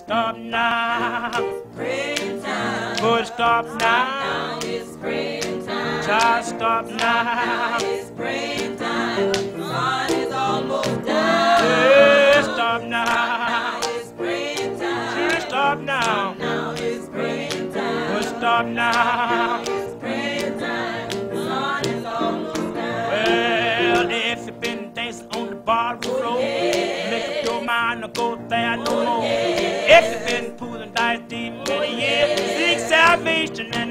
stop now. Good stop now. Now it's springtime. Stop now. It's springtime. Sun is almost down. Yeah, stop now. Now springtime. Children, stop now. Now it's springtime. Good stop now. It's springtime. Sun is almost down. Well, if you've been dancing on the bar floor, up mind to go there no more. If you've been pulling dice deep in the year, seek salvation and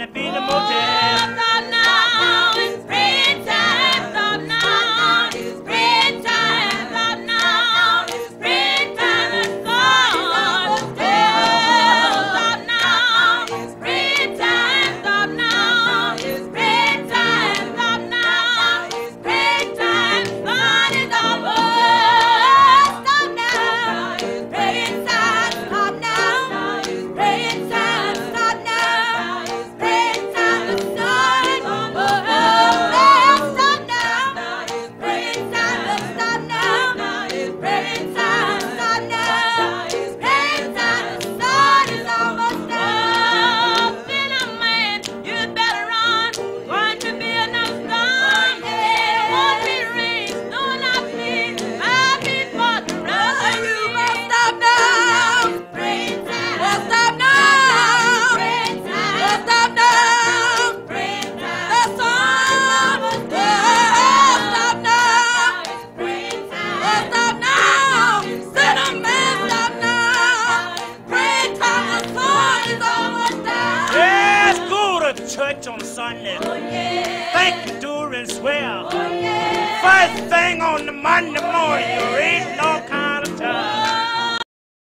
church on Sunday. Oh, yeah. Thank you, do and swear. Oh, yeah. First thing on the Monday